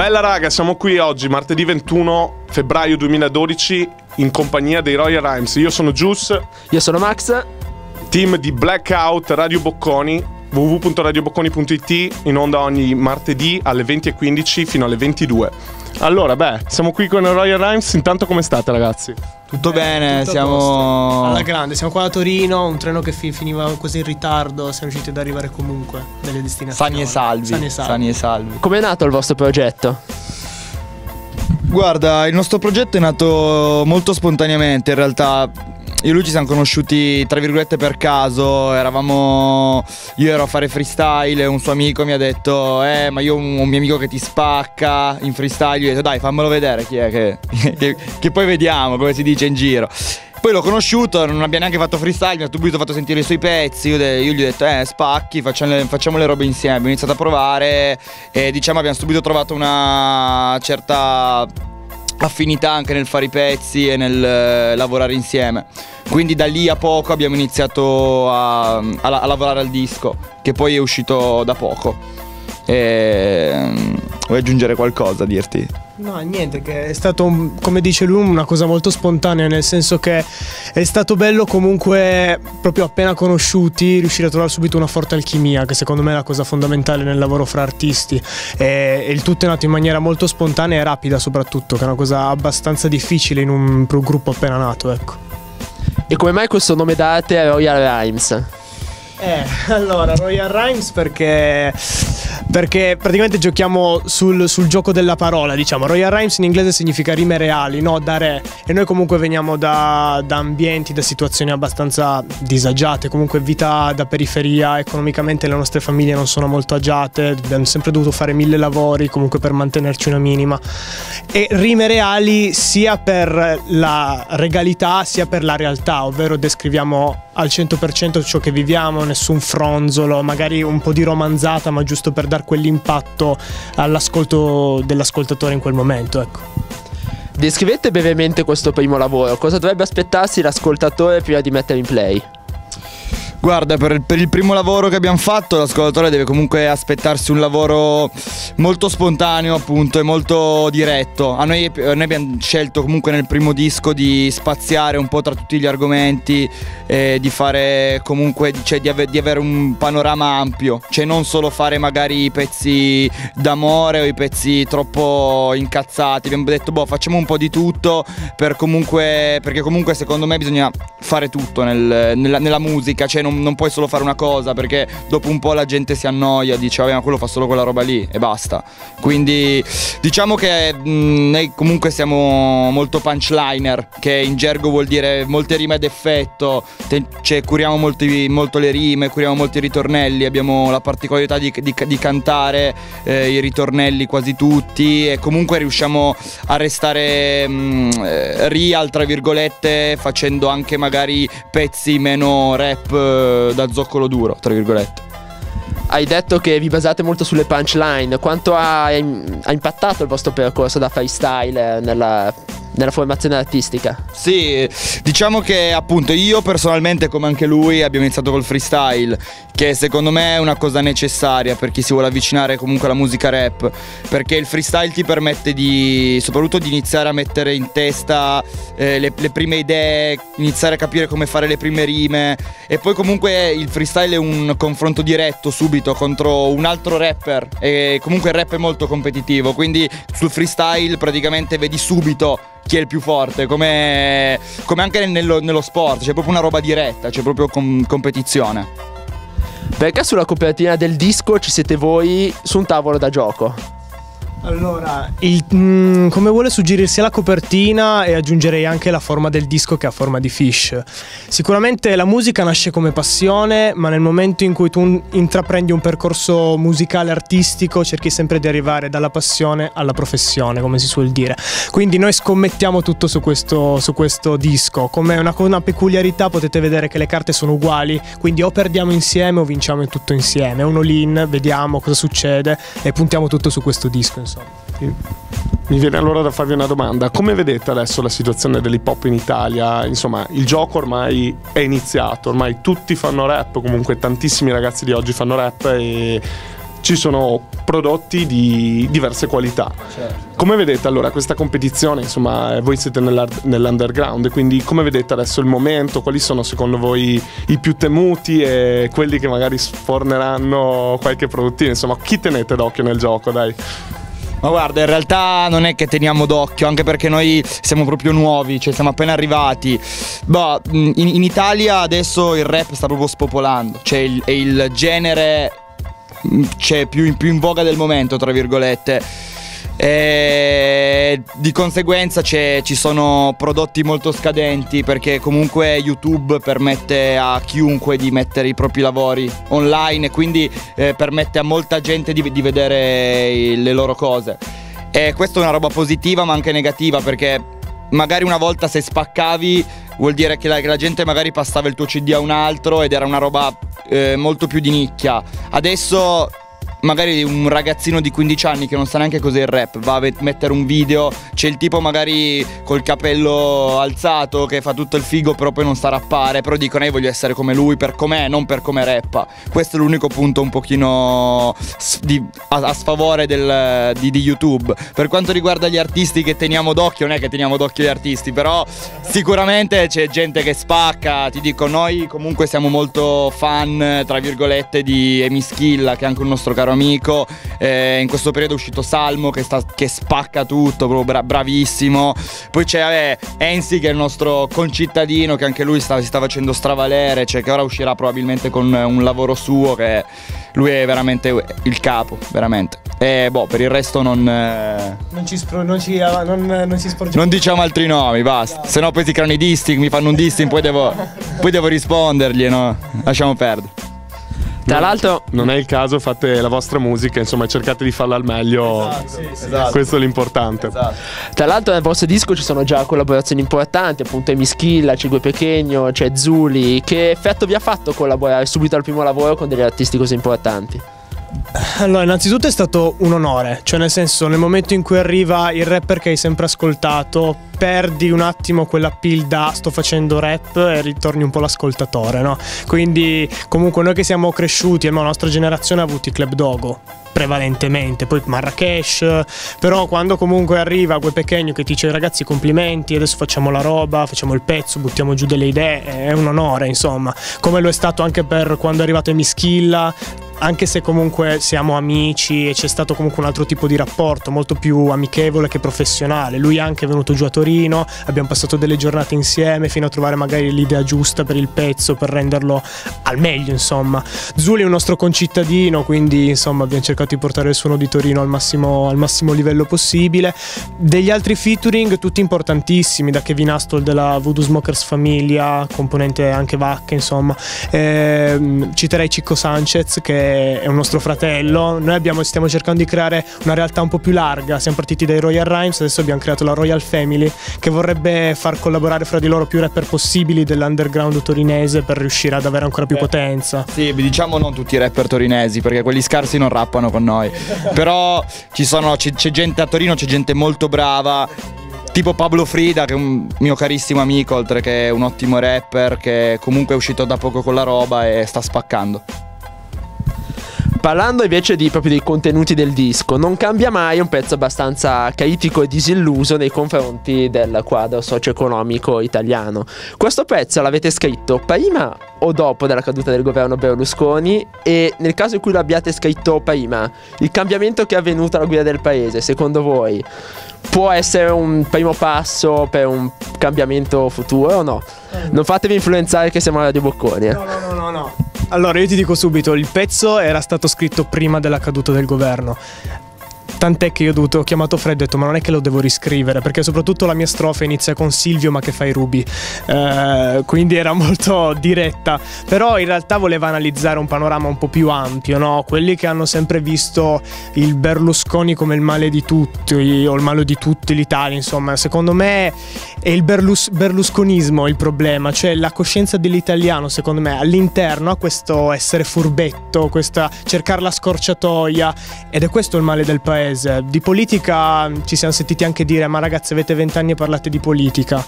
Bella raga, siamo qui oggi, martedì 21 febbraio 2012, in compagnia dei Royal Rhymes. Io sono Juice. Io sono Max. Team di Blackout Radio Bocconi www.radiobocconi.it in onda ogni martedì alle 20.15 fino alle 22. Allora, beh, siamo qui con i Royal Rhymes. Intanto come state, ragazzi? Tutto eh, bene, tutto siamo alla grande. Siamo qua a Torino, un treno che fi- finiva così in ritardo, siamo riusciti ad arrivare comunque nelle destinazioni. sani e salvi. Sani e salvi. Sani e salvi. Com'è nato il vostro progetto? Guarda, il nostro progetto è nato molto spontaneamente, in realtà io e lui ci siamo conosciuti tra virgolette per caso, eravamo io ero a fare freestyle e un suo amico mi ha detto "Eh, ma io ho un, mio amico che ti spacca in freestyle". Io ho detto "Dai, fammelo vedere chi è che, che, che poi vediamo come si dice in giro". Poi l'ho conosciuto, non abbia neanche fatto freestyle, mi ha subito fatto sentire i suoi pezzi. Io, io gli ho detto, eh, spacchi, facciamo le, facciamo le robe insieme. Abbiamo iniziato a provare e diciamo abbiamo subito trovato una certa affinità anche nel fare i pezzi e nel eh, lavorare insieme. Quindi da lì a poco abbiamo iniziato a, a- a lavorare al disco, che poi è uscito da poco. E, vuoi aggiungere qualcosa a dirti? No, niente, che è stato, un- come dice lui, una cosa molto spontanea, nel senso che è stato bello comunque, proprio appena conosciuti, riuscire a trovare subito una forte alchimia, che secondo me è la cosa fondamentale nel lavoro fra artisti. E, e il tutto è nato in maniera molto spontanea e rapida soprattutto, che è una cosa abbastanza difficile in un pro- gruppo appena nato, ecco. E come mai questo nome date a Royal Rhymes? Eh, allora, Royal Rhymes perché, perché praticamente giochiamo sul, sul gioco della parola, diciamo. Royal Rhymes in inglese significa rime reali, no? Da re. E noi comunque veniamo da, da ambienti, da situazioni abbastanza disagiate, comunque vita da periferia, economicamente le nostre famiglie non sono molto agiate, abbiamo sempre dovuto fare mille lavori comunque per mantenerci una minima. E rime reali sia per la regalità sia per la realtà, ovvero descriviamo al 100% ciò che viviamo, nessun fronzolo, magari un po' di romanzata, ma giusto per dar quell'impatto all'ascolto dell'ascoltatore in quel momento, ecco. Descrivete brevemente questo primo lavoro. Cosa dovrebbe aspettarsi l'ascoltatore prima di mettere in play? Guarda, per per il primo lavoro che abbiamo fatto, l'ascoltatore deve comunque aspettarsi un lavoro molto spontaneo, appunto, e molto diretto. A noi, noi abbiamo scelto comunque nel primo disco di spaziare un po' tra tutti gli argomenti, e di fare comunque, cioè di, ave- di avere un panorama ampio, cioè non solo fare magari i pezzi d'amore o i pezzi troppo incazzati. Abbiamo detto, boh, facciamo un po' di tutto per comunque, perché comunque secondo me bisogna fare tutto nel- nella, nella musica, cioè non, non puoi solo fare una cosa perché dopo un po' la gente si annoia, dice vabbè ma quello fa solo quella roba lì e basta. Quindi diciamo che mh, noi comunque siamo molto punchliner, che in gergo vuol dire molte rime ad effetto, te- cioè curiamo molti- molto le rime, curiamo molti ritornelli, abbiamo la particolarità di, di- di cantare eh, i ritornelli quasi tutti e comunque riusciamo a restare mh, eh, real tra virgolette facendo anche magari pezzi meno rap eh, da zoccolo duro tra virgolette. Hai detto che vi basate molto sulle punchline. Quanto ha, ha impattato il vostro percorso da freestyle nella, nella formazione artistica? Sì, diciamo che appunto io personalmente come anche lui abbiamo iniziato col freestyle, che secondo me è una cosa necessaria per chi si vuole avvicinare comunque alla musica rap, perché il freestyle ti permette di soprattutto di iniziare a mettere in testa eh, le, le prime idee, iniziare a capire come fare le prime rime e poi comunque il freestyle è un confronto diretto subito contro un altro rapper e comunque il rap è molto competitivo, quindi sul freestyle praticamente vedi subito chi è il più forte, come, come anche nello, nello sport, c'è proprio una roba diretta, c'è proprio com- competizione. Perché sulla copertina del disco ci siete voi su un tavolo da gioco? Allora, il- mm, come vuole suggerirsi la copertina e aggiungerei anche la forma del disco che ha forma di fish. Sicuramente la musica nasce come passione, ma nel momento in cui tu intraprendi un percorso musicale artistico cerchi sempre di arrivare dalla passione alla professione, come si suol dire. Quindi noi scommettiamo tutto su questo, su questo disco. Come una, una peculiarità potete vedere che le carte sono uguali, quindi o perdiamo insieme o vinciamo tutto insieme. Uno lean, vediamo cosa succede e puntiamo tutto su questo disco, insomma. Mi viene allora da farvi una domanda. Come vedete adesso la situazione dell'hip hop in Italia? Insomma, il gioco ormai è iniziato, ormai tutti fanno rap, comunque tantissimi ragazzi di oggi fanno rap e ci sono prodotti di diverse qualità. Come vedete allora questa competizione, insomma, voi siete nell'underground, quindi come vedete adesso il momento, quali sono secondo voi i più temuti e quelli che magari sforneranno qualche produttino, insomma, chi tenete d'occhio nel gioco, dai? Ma guarda, in realtà non è che teniamo d'occhio, anche perché noi siamo proprio nuovi, cioè siamo appena arrivati. Boh, in, in Italia adesso il rap sta proprio spopolando, cioè il, è il genere mm, c'è più, più in voga del momento, tra virgolette. E di conseguenza ci sono prodotti molto scadenti perché comunque YouTube permette a chiunque di mettere i propri lavori online e quindi eh, permette a molta gente di, di vedere i- le loro cose. E questa è una roba positiva ma anche negativa perché magari una volta se spaccavi vuol dire che la, che la gente magari passava il tuo CD a un altro ed era una roba eh, molto più di nicchia. Adesso magari un ragazzino di 15 anni che non sa neanche cos'è il rap va a met- mettere un video, c'è il tipo magari col capello alzato che fa tutto il figo però poi non sa rappare, però dicono io voglio essere come lui per com'è, non per come rappa. Questo è l'unico punto un pochino di- a, a sfavore del- di, di YouTube. Per quanto riguarda gli artisti che teniamo d'occhio, non è che teniamo d'occhio gli artisti, però sicuramente c'è gente che spacca, ti dico noi comunque siamo molto fan, tra virgolette, di Emischilla che è anche un nostro caro amico, Eh, in questo periodo è uscito Salmo che, sta- che spacca tutto, proprio bra- bravissimo, poi c'è vabbè, Ensi che è il nostro concittadino che anche lui sta- si sta facendo stravalere, cioè che ora uscirà probabilmente con un lavoro suo che lui è veramente il capo, veramente. E boh, per il resto non... eh, Non ci, spro- non ci, non, non ci sporgiamo. non diciamo altri nomi, basta. Se no poi si creano i disting, mi fanno un disting, poi devo, poi devo rispondergli, no? Lasciamo perdere. Tra l'altro, Non è il caso, fate la vostra musica, insomma, cercate di farla al meglio. Questo è l'importante. tra l'altro nel vostro disco ci sono già collaborazioni importanti, appunto Emischilla, Cigue Pechegno, c'è Zuli. Che effetto vi ha fatto collaborare subito al primo lavoro con degli artisti così importanti? Allora, innanzitutto è stato un onore, cioè nel senso, nel momento in cui arriva il rapper che hai sempre ascoltato, perdi un attimo quella pill da sto facendo rap e ritorni un po' l'ascoltatore, no? Quindi, comunque, noi che siamo cresciuti, almeno la nostra generazione ha avuto i Club Dogo prevalentemente, poi Marrakesh, però quando comunque arriva quel pequeno che ti dice ragazzi complimenti, adesso facciamo la roba, facciamo il pezzo, buttiamo giù delle idee, è un onore insomma, come lo è stato anche per quando è arrivato Emischilla, anche se comunque siamo amici e c'è stato comunque un altro tipo di rapporto molto più amichevole che professionale. Lui anche è venuto giù a Torino, abbiamo passato delle giornate insieme fino a trovare magari l'idea giusta per il pezzo, per renderlo al meglio, insomma. Zuli è un nostro concittadino, quindi insomma abbiamo cercato di portare il suono di Torino al massimo, al massimo livello possibile. Degli altri featuring tutti importantissimi, da Kevin Astol della Voodoo Smokers Famiglia, componente anche Vacca, insomma. Ehm, citerei Cicco Sanchez che è un nostro fratello. Noi abbiamo- stiamo cercando di creare una realtà un po' più larga. Siamo partiti dai Royal Rhymes, adesso abbiamo creato la Royal Family che vorrebbe far collaborare fra di loro più rapper possibili dell'underground torinese per riuscire ad avere ancora più potenza. Sì, diciamo non tutti i rapper torinesi, perché quelli scarsi non rappano con noi. Però ci sono, c'è, c'è gente a Torino, c'è gente molto brava. Tipo Pablo Frida, che è un mio carissimo amico, oltre che un ottimo rapper, che comunque è uscito da poco con la roba e sta spaccando. Parlando invece di, proprio dei contenuti del disco, non cambia mai un pezzo abbastanza caitico e disilluso nei confronti del quadro socio-economico italiano. Questo pezzo l'avete scritto prima o dopo della caduta del governo Berlusconi e nel caso in cui l'abbiate scritto prima, il cambiamento che è avvenuto alla guida del paese, secondo voi, può essere un primo passo per un cambiamento futuro o no? Non fatevi influenzare che siamo a Radio Bocconi. Eh. No, no, no, no, no. Allora, io ti dico subito, il pezzo era stato scritto prima della caduta del governo. Tant'è che io ho, dovuto, ho chiamato Fred e ho detto ma non è che lo devo riscrivere perché soprattutto la mia strofa inizia con Silvio ma che fai Ruby Eh, quindi era molto diretta. Però in realtà voleva analizzare un panorama un po' più ampio no? quelli che hanno sempre visto il Berlusconi come il male di tutti o il male di tutti l'Italia insomma secondo me è il berlus- berlusconismo il problema cioè la coscienza dell'italiano secondo me all'interno ha questo essere furbetto questa cercare la scorciatoia ed è questo il male del paese paese. Di politica ci siamo sentiti anche dire ma ragazzi avete vent'anni e parlate di politica.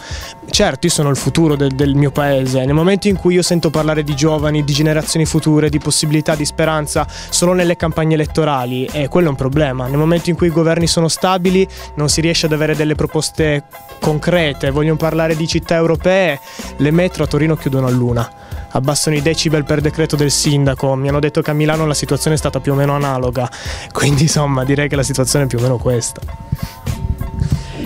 Certo, io sono il futuro del, del mio paese. Nel momento in cui io sento parlare di giovani, di generazioni future, di possibilità, di speranza solo nelle campagne elettorali, eh, quello è un problema. Nel momento in cui i governi sono stabili non si riesce ad avere delle proposte concrete. Vogliono parlare di città europee, le metro a Torino chiudono a luna abbassano i decibel per decreto del sindaco. Mi hanno detto che a Milano la situazione è stata più o meno analoga. Quindi, insomma, direi che la situazione è più o meno questa.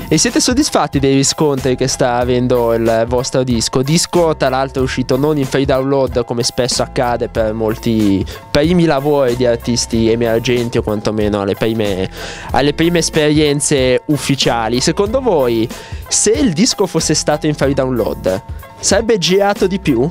E siete soddisfatti dei riscontri che sta avendo il vostro disco? Disco, tra l'altro, uscito non in free download come spesso accade per molti primi lavori di artisti emergenti o quantomeno alle prime, alle prime esperienze ufficiali. Secondo voi, se il disco fosse stato in free download, sarebbe girato di più?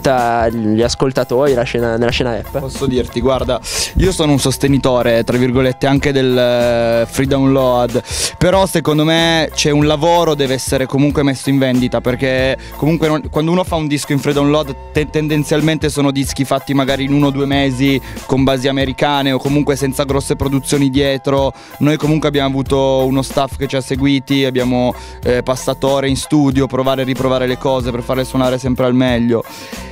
Tra gli ascoltatori la scena, nella scena rap? Posso dirti, guarda, io sono un sostenitore, tra virgolette, anche del eh, free download, però secondo me c'è un lavoro, deve essere comunque messo in vendita, perché comunque non, quando uno fa un disco in free download te- tendenzialmente sono dischi fatti magari in uno o due mesi con basi americane o comunque senza grosse produzioni dietro. Noi comunque abbiamo avuto uno staff che ci ha seguiti, abbiamo eh, passato ore in studio, provare e riprovare le cose per farle suonare sempre al meglio.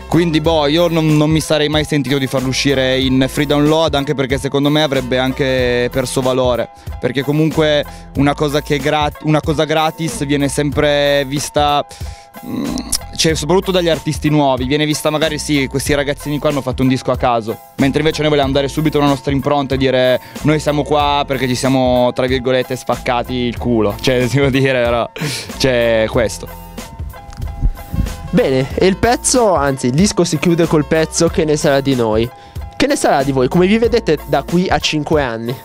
Quindi boh, io non, non, mi sarei mai sentito di farlo uscire in free download anche perché secondo me avrebbe anche perso valore. Perché comunque una cosa, grat- una cosa gratis viene sempre vista mm, cioè soprattutto dagli artisti nuovi, viene vista magari sì, questi ragazzini qua hanno fatto un disco a caso, mentre invece noi vogliamo dare subito la nostra impronta e dire noi siamo qua perché ci siamo tra virgolette spaccati il culo, cioè devo dire però, cioè questo. Bene, e il pezzo, anzi il disco si chiude col pezzo Che ne sarà di noi. Che ne sarà di voi? Come vi vedete da qui a 5 anni?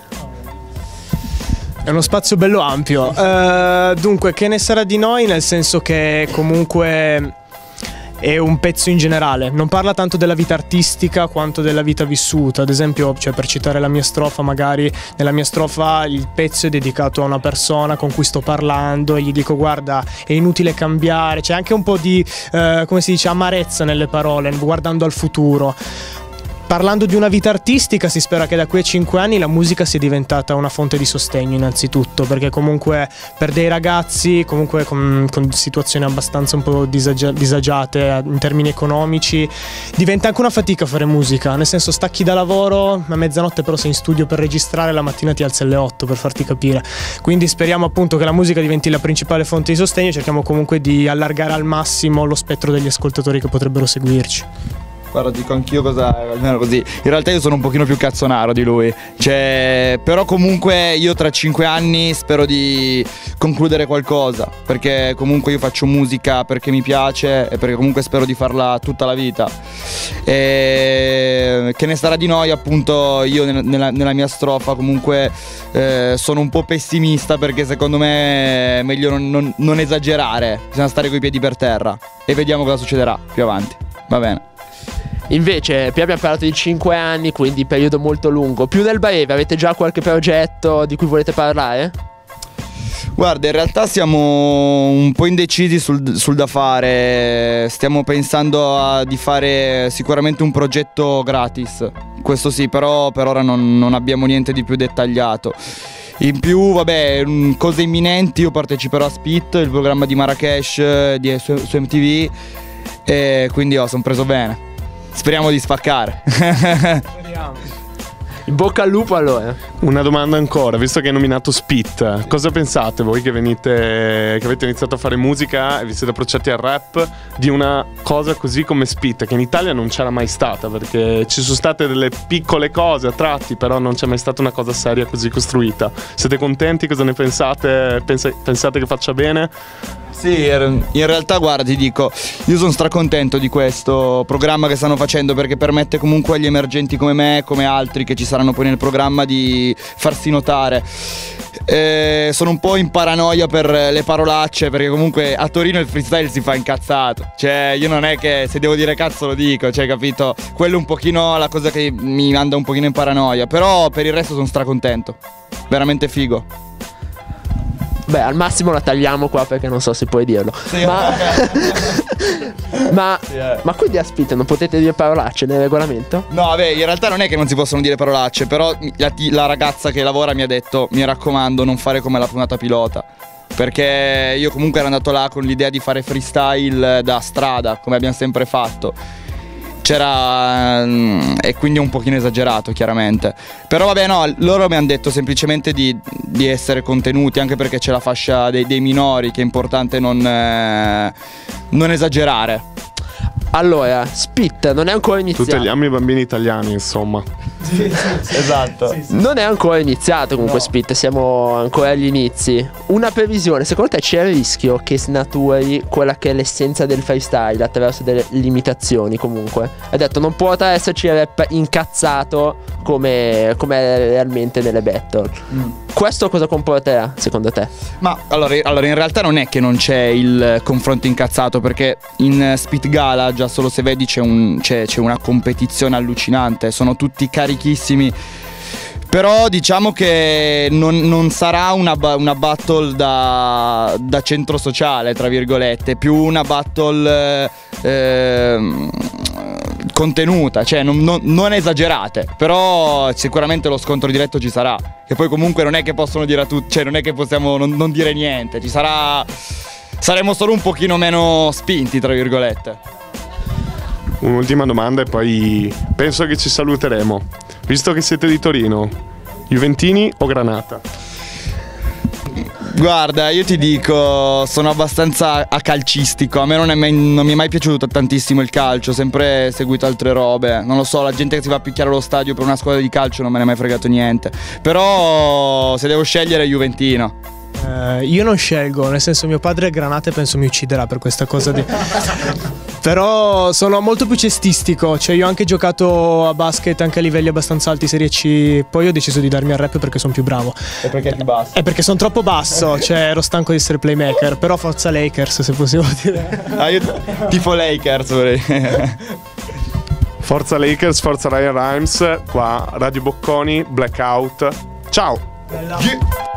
È uno spazio bello ampio. Uh, dunque, che ne sarà di noi? Nel senso che comunque è un pezzo in generale, non parla tanto della vita artistica quanto della vita vissuta. Ad esempio, cioè, per citare la mia strofa, magari nella mia strofa il pezzo è dedicato a una persona con cui sto parlando e gli dico guarda è inutile cambiare, c'è anche un po' di, eh, come si dice, amarezza nelle parole, guardando al futuro parlando di una vita artistica, si spera che da qui a 5 anni la musica sia diventata una fonte di sostegno innanzitutto, perché comunque per dei ragazzi, comunque con, con situazioni abbastanza un po' disagia, disagiate in termini economici, diventa anche una fatica fare musica, nel senso stacchi da lavoro, a mezzanotte però sei in studio per registrare, la mattina ti alzi alle 8 per farti capire. Quindi speriamo appunto che la musica diventi la principale fonte di sostegno, cerchiamo comunque di allargare al massimo lo spettro degli ascoltatori che potrebbero seguirci. Guarda, dico anch'io cosa. Almeno così. In realtà io sono un pochino più cazzonaro di lui. Cioè, però comunque io tra cinque anni spero di concludere qualcosa. Perché comunque io faccio musica perché mi piace e perché comunque spero di farla tutta la vita. E che ne sarà di noi, appunto, io nella, nella mia strofa comunque eh, sono un po' pessimista perché secondo me è meglio non, non, non esagerare. Bisogna stare coi piedi per terra. E vediamo cosa succederà più avanti. Va bene. Invece, più abbiamo parlato di 5 anni, quindi periodo molto lungo. Più nel breve, avete già qualche progetto di cui volete parlare? Guarda, in realtà siamo un po' indecisi sul, sul da fare. Stiamo pensando a, di fare sicuramente un progetto gratis. Questo sì, però per ora non, non abbiamo niente di più dettagliato. In più, vabbè, cose imminenti, io parteciperò a Spit, il programma di Marrakesh eh, di, su, su MTV. E quindi oh, sono preso bene. Speriamo di spaccare. Speriamo. In bocca al lupo allora. Una domanda ancora, visto che hai nominato Spit, cosa pensate voi che, venite, che avete iniziato a fare musica e vi siete approcciati al rap di una cosa così come Spit, che in Italia non c'era mai stata, perché ci sono state delle piccole cose a tratti, però non c'è mai stata una cosa seria così costruita. Siete contenti? Cosa ne pensate? Pensa, pensate che faccia bene? Sì, in realtà guarda ti dico, io sono stracontento di questo programma che stanno facendo perché permette comunque agli emergenti come me, come altri che ci saranno poi nel programma di farsi notare. Eh, sono un po' in paranoia per le parolacce perché comunque a Torino il freestyle si fa incazzato. Cioè, io non è che se devo dire cazzo lo dico, cioè, capito? Quello è un pochino la cosa che mi manda un pochino in paranoia. Però per il resto sono stracontento. Veramente figo. Beh, al massimo la tagliamo qua perché non so se puoi dirlo. Ma, ma, eh. ma quindi a Spit non potete dire parolacce nel regolamento? No, vabbè, in realtà non è che non si possono dire parolacce, però la, la ragazza che lavora mi ha detto, mi raccomando, non fare come la puntata pilota. Perché io comunque ero andato là con l'idea di fare freestyle da strada, come abbiamo sempre fatto. C'era... mm, e quindi un pochino esagerato, chiaramente. Però vabbè, no, loro mi hanno detto semplicemente di, di essere contenuti, anche perché c'è la fascia dei, dei minori, che è importante non, eh, non esagerare. Allora, Spit non è ancora iniziato. Tuteliamo i bambini italiani, insomma. Esatto. Non è ancora iniziato comunque No. Spit, siamo ancora agli inizi. Una previsione, secondo te c'è il rischio che snaturi quella che è l'essenza del freestyle attraverso delle limitazioni comunque? Hai detto non può esserci il rap incazzato come, come è realmente nelle battle. Questo cosa comporterà secondo te? Ma allora, allora, in realtà non è che non c'è il confronto incazzato, perché in Spit Gala già solo se vedi c'è, un- c'è- c'è una competizione allucinante, sono tutti carichissimi. Però diciamo che non, non sarà una, una battle da, da centro sociale, tra virgolette, più una battle eh, ehm, contenuta, cioè non, non- non esagerate, però sicuramente lo scontro diretto ci sarà. Che poi comunque non è che possono dire a tutti, cioè non è che possiamo non, non dire niente, ci sarà... Saremo solo un pochino meno spinti, tra virgolette. Un'ultima domanda e poi penso che ci saluteremo. Visto che siete di Torino, Juventini o Granata? Guarda, io ti dico, sono abbastanza acalcistico. A me non, mai- non mi è mai piaciuto tantissimo il calcio, ho sempre seguito altre robe. Non lo so, la gente che si va a picchiare allo stadio per una squadra di calcio non me ne è mai fregato niente. Però se devo scegliere Juventino. Eh, io non scelgo, nel senso mio padre Granate penso mi ucciderà per questa cosa di... Però sono molto più cestistico, cioè io ho anche giocato a basket anche a livelli abbastanza alti, Serie C, poi ho deciso di darmi al rap perché sono più bravo. E perché è più basso? È perché sono troppo basso, cioè ero stanco di essere playmaker, però forza Lakers se possiamo dire. Ah, io tifo Lakers vorrei. Forza Lakers, forza Ryan Rhymes, qua Radio Bocconi, Blackout. Ciao! Yeah.